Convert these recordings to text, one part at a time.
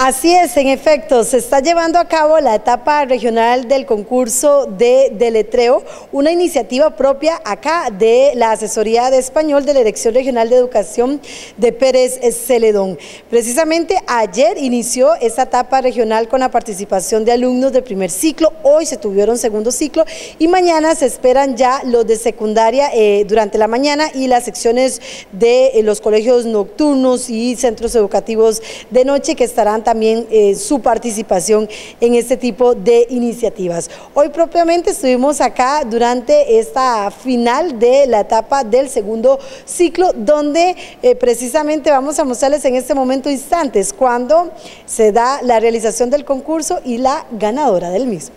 Así es, en efecto, se está llevando a cabo la etapa regional del concurso de deletreo, una iniciativa propia acá de la Asesoría de Español de la Dirección Regional de Educación de Pérez Celedón. Precisamente ayer inició esta etapa regional con la participación de alumnos del primer ciclo, hoy se tuvieron segundo ciclo y mañana se esperan ya los de secundaria eh, durante la mañana y las secciones de eh, los colegios nocturnos y centros educativos de noche que estarán también eh, su participación en este tipo de iniciativas. Hoy propiamente estuvimos acá durante esta final de la etapa del segundo ciclo, donde eh, precisamente vamos a mostrarles en este momento instantes cuando se da la realización del concurso y la ganadora del mismo.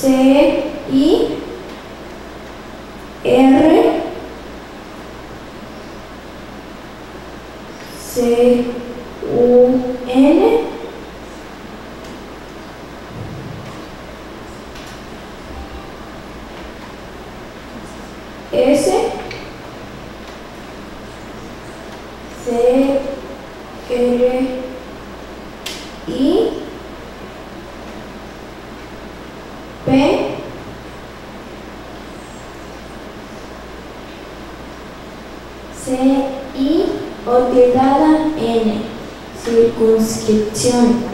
C, I, R, C, U, N, S, C, R, I, P, C, I, olvidada N, circunscripción.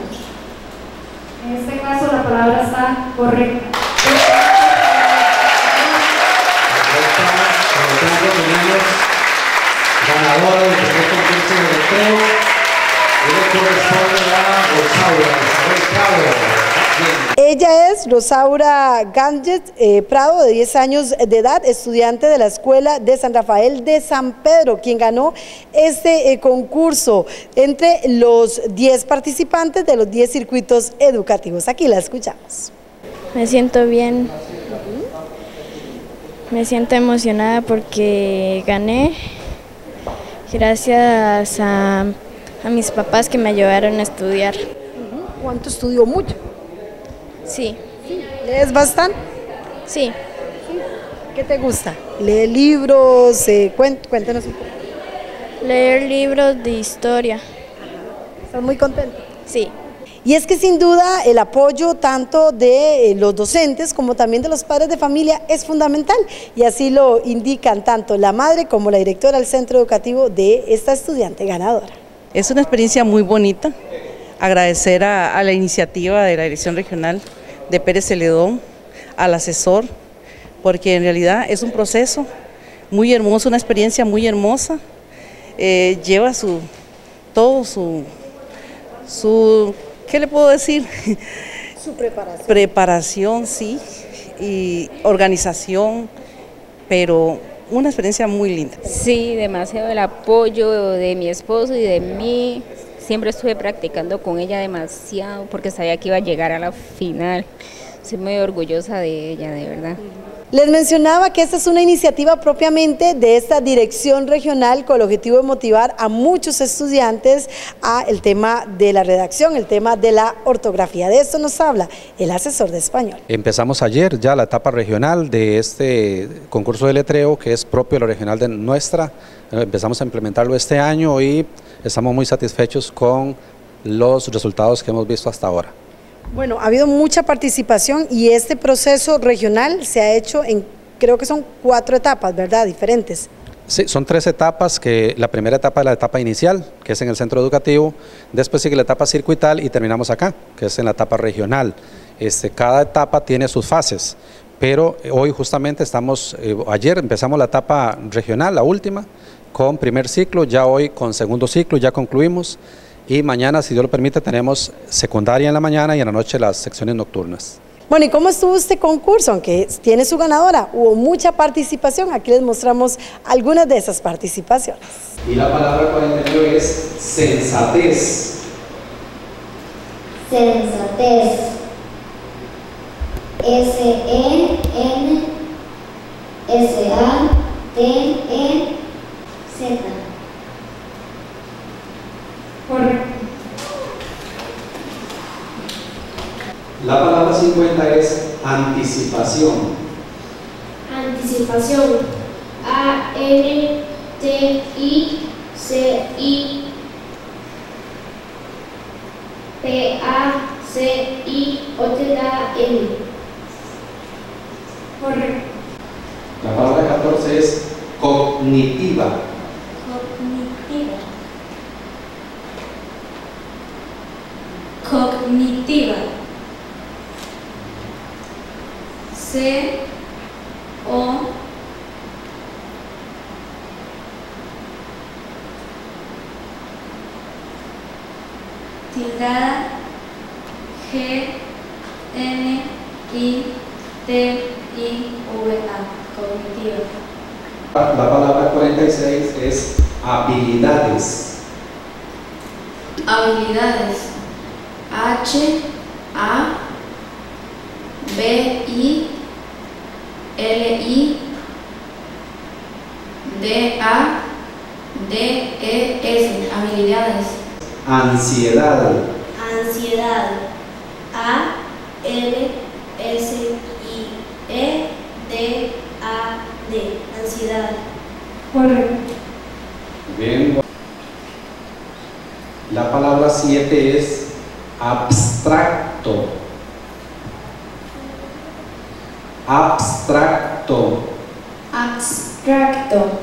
En este caso la palabra está correcta. Ganadora del primer concurso de letreo y le corresponde a Rosaura Prado. Ella es Rosaura Ganget eh, Prado, de 10 años de edad, estudiante de la Escuela de San Rafael de San Pedro, quien ganó este eh, concurso entre los 10 participantes de los 10 circuitos educativos. Aquí la escuchamos. Me siento bien. Me siento emocionada porque gané gracias a, a mis papás que me ayudaron a estudiar. ¿Cuánto estudió? Mucho. Sí, ¿Lees bastante? sí. ¿Qué te gusta? ¿Lee libros? Eh, cuéntanos un poco. Leer libros de historia. ¿Estás muy contento? Sí. Y es que sin duda el apoyo tanto de eh, los docentes como también de los padres de familia es fundamental y así lo indican tanto la madre como la directora del centro educativo de esta estudiante ganadora. Es una experiencia muy bonita. Agradecer a, a la iniciativa de la Dirección Regional de Pérez Celedón, al asesor, porque en realidad es un proceso muy hermoso, una experiencia muy hermosa. Eh, lleva su todo su su ¿qué le puedo decir? Su preparación. Preparación, sí, y organización, pero una experiencia muy linda. Sí, demasiado el apoyo de mi esposo y de mí. Siempre estuve practicando con ella demasiado porque sabía que iba a llegar a la final. Soy muy orgullosa de ella, de verdad. Les mencionaba que esta es una iniciativa propiamente de esta dirección regional con el objetivo de motivar a muchos estudiantes a el tema de la redacción, el tema de la ortografía. De esto nos habla el asesor de español. Empezamos ayer ya la etapa regional de este concurso de letreo que es propio de la regional de nuestra. Eh, Empezamos a implementarlo este año y estamos muy satisfechos con los resultados que hemos visto hasta ahora. Bueno, ha habido mucha participación y este proceso regional se ha hecho en, creo que son cuatro etapas, ¿verdad? Diferentes. Sí, son tres etapas, que la primera etapa es la etapa inicial, que es en el centro educativo, después sigue la etapa circuital y terminamos acá, que es en la etapa regional. Este, cada etapa tiene sus fases, pero hoy justamente estamos, eh, ayer empezamos la etapa regional, la última, con primer ciclo, ya hoy con segundo ciclo, ya concluimos, y mañana, si Dios lo permite, tenemos secundaria en la mañana y en la noche las secciones nocturnas. Bueno, ¿y cómo estuvo este concurso? Aunque tiene su ganadora, hubo mucha participación. Aquí les mostramos algunas de esas participaciones. Y la palabra 49 es sensatez. Sensatez. S-E-N La palabra 50 es anticipación. Anticipación. A-N-T-I-C-I P-A-C-I-O-T-A-L. Correcto. La palabra 14 es. Cognitiva. Cognitiva. C O tildada G N I T I V A cognitiva. La palabra 46 es habilidades. Habilidades. H A B I L I D A D E S. Habilidades. Ansiedad. Ansiedad. A L S I E D A D. Ansiedad. Correcto. Bien. La palabra 7 es abstracto. Abstracto. Abstracto.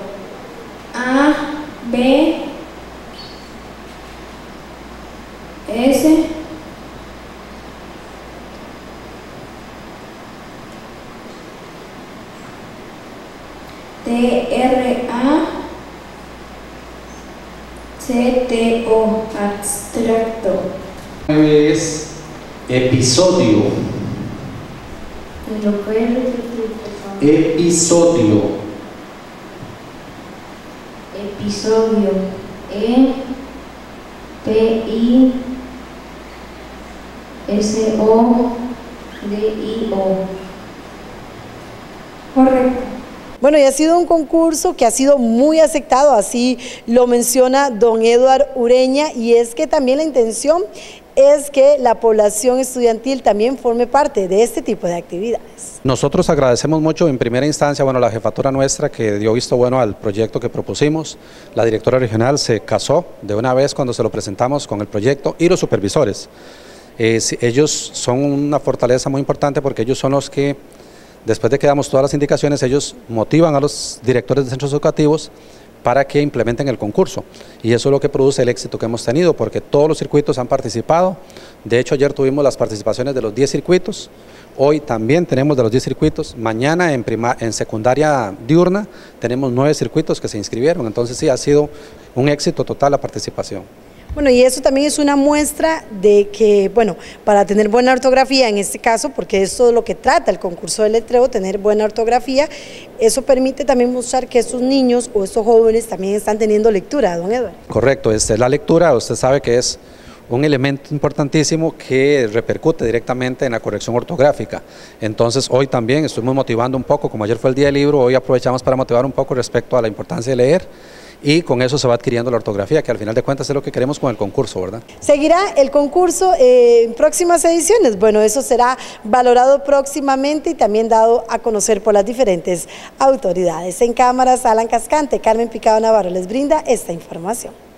A B S T R A C T O abstracto. 9 es episodio. ¿Lo puedes repetir, por favor? Episodio. Episodio. E P I S O D I O. Correcto. Bueno, y ha sido un concurso que ha sido muy aceptado, así lo menciona don Eduard Ureña, y es que también la intención es que la población estudiantil también forme parte de este tipo de actividades. Nosotros agradecemos mucho en primera instancia, bueno, la jefatura nuestra que dio visto bueno al proyecto que propusimos. La directora regional se casó de una vez cuando se lo presentamos con el proyecto y los supervisores. Eh, ellos son una fortaleza muy importante porque ellos son los que, después de que damos todas las indicaciones, ellos motivan a los directores de centros educativos para que implementen el concurso. Y eso es lo que produce el éxito que hemos tenido, porque todos los circuitos han participado. De hecho, ayer tuvimos las participaciones de los 10 circuitos. Hoy también tenemos de los 10 circuitos. Mañana en, prima- en secundaria diurna tenemos 9 circuitos que se inscribieron. Entonces sí, ha sido un éxito total la participación. Bueno, y eso también es una muestra de que, bueno, para tener buena ortografía en este caso, porque eso es lo que trata el concurso de letreo, tener buena ortografía, eso permite también mostrar que estos niños o estos jóvenes también están teniendo lectura, don Eduardo. Correcto, este, la lectura, usted sabe que es un elemento importantísimo que repercute directamente en la corrección ortográfica. Entonces, hoy también estuvimos motivando un poco, como ayer fue el día del libro, hoy aprovechamos para motivar un poco respecto a la importancia de leer y con eso se va adquiriendo la ortografía, que al final de cuentas es lo que queremos con el concurso, ¿verdad? Seguirá el concurso eh, en próximas ediciones. Bueno, eso será valorado próximamente y también dado a conocer por las diferentes autoridades. En cámaras, Alan Cascante, Carmen Picado Navarro les brinda esta información.